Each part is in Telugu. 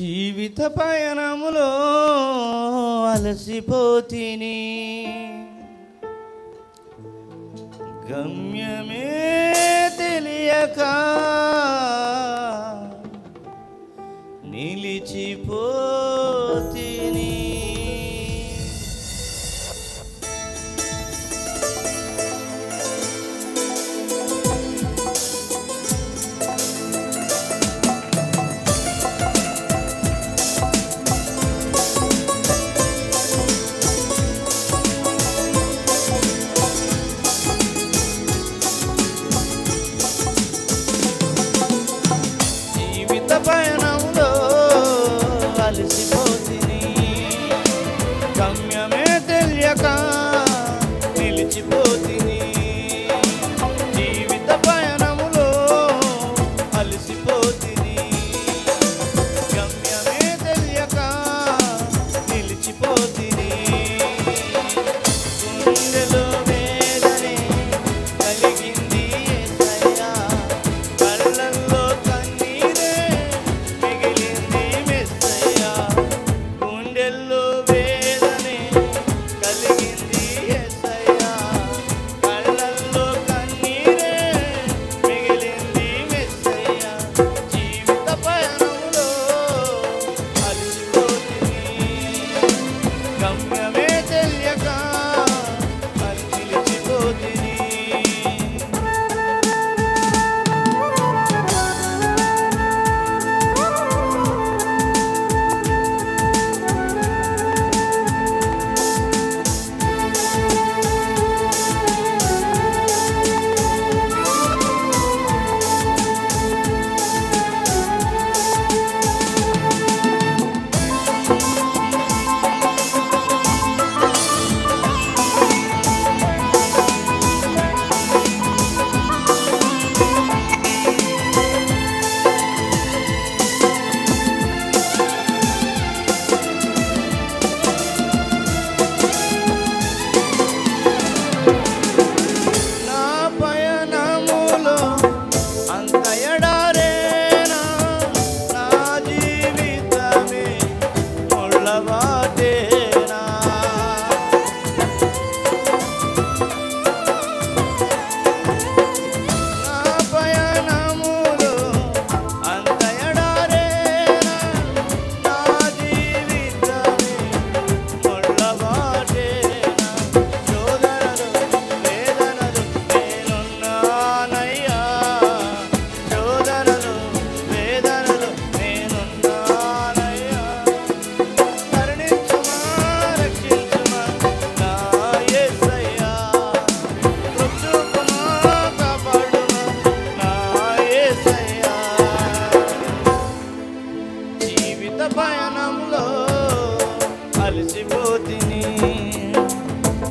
జీవిత పయనములో అలసిపోతిని. గమ్యమే తెలియకా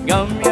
yum.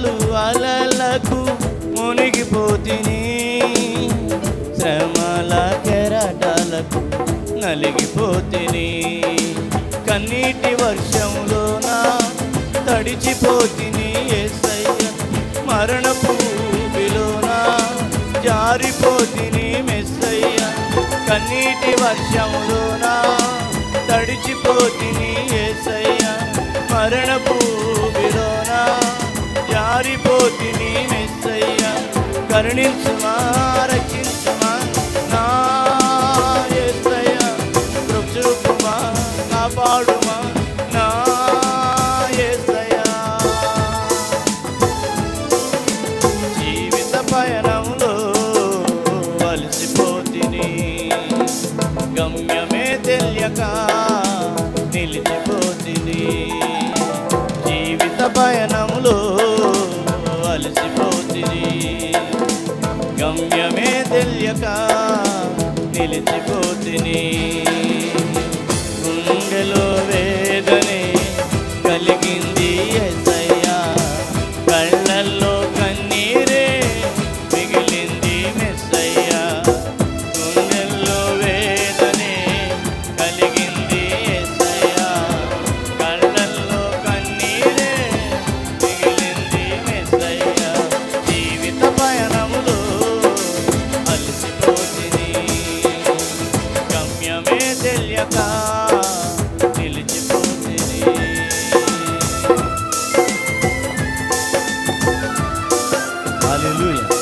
అలలు అలలకు మునిగిపోతిని. శ్రమల కెరటాలకు నలిగిపోతిని. కన్నీటి వర్షంలోన తడిచిపోతిని ఏసయ్య. మరణపు ఊపిలోన జారిపోతిని మెస్సయ్య. కన్నీటి వర్షంలోన తడిచిపోతిని ఏసయ్య. మరణపు పొందిపోతిని మెస్సయ్య కరుణించుమా రక్షించుమా నా ఎస్సయ్య కృపా కాపాడుమా నా ఎస్సయ్య జీవిత పయనంలో వలసిపోతిని గమ్యమే తెలియక నిలిచిపోతిని జీవిత పయనంలో కలిసిపోతుంది గమ్యమే తెలియక నిలిచిపోతుంది 哈利。